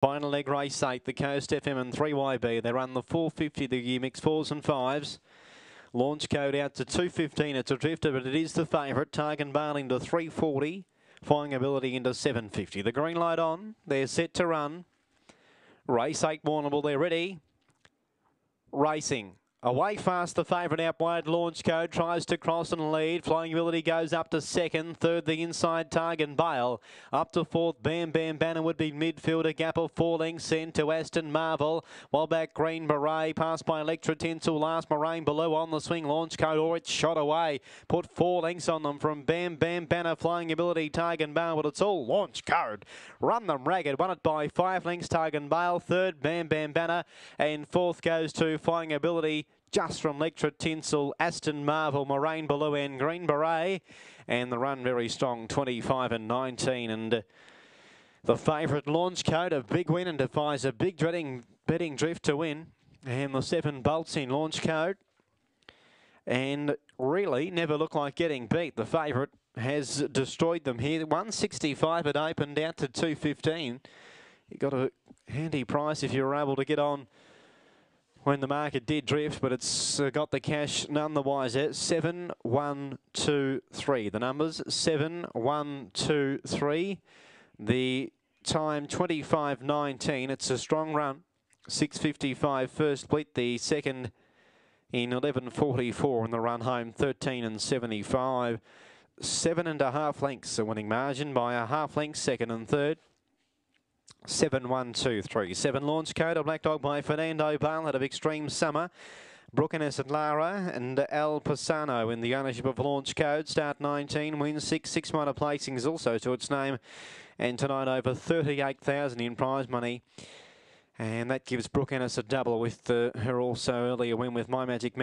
Final leg race eight, the Coast FM and 3YB. They run the 450, the mix fours and fives. Launch code out to 215. It's a drifter, but it is the favourite. Targan Bale to 340. Flying ability into 750. The green light on. They're set to run. Race eight Warrnambool. They're ready. Racing. Away fast, the favourite out wide. Launch code tries to cross and lead. Flying ability goes up to second. Third, the inside Targan Bale. Up to fourth, Bam Bam Banner would be midfielder. Gap of four lengths sent to Aston Marvel. While back, Green Beret passed by Electra Tinsel. Last Moraine below on the swing. Launch code or oh, it's shot away. Put four lengths on them from Bam Bam Banner. Flying ability Targan Bale, but it's all launch code. Run them ragged. Won it by five lengths. Targan Bale. Third, Bam Bam Banner. And fourth goes to Flying Ability just from Lectra Tinsel, Aston Marvel, Moraine Below and Green Beret. And the run very strong, 25 and 19. And uh, the favourite launch code, a big win and defies a big dreading betting drift to win. And the seven bolts in launch code. And really never looked like getting beat. The favourite has destroyed them here. 165 it opened out to 215. You got a handy price if you were able to get on when the market did drift, but it's uh, got the cash none the wiser. Seven, one, two, three. The numbers seven, one, two, three. The time 25.19. It's a strong run. 6.55 first split. The second in 11.44 in the run home. 13 and 75. Seven and a half lengths a winning margin by a half length second and third. Seven one two three seven launch code a black dog by Fernando Bale out of Extreme Summer. Brookiness and Lara and Al Pisano in the ownership of Launch Code. Start 19, wins 6, 6 minor placings also to its name. And tonight over 38,000 in prize money. And that gives Brooke a double with uh, her also earlier win with My Magic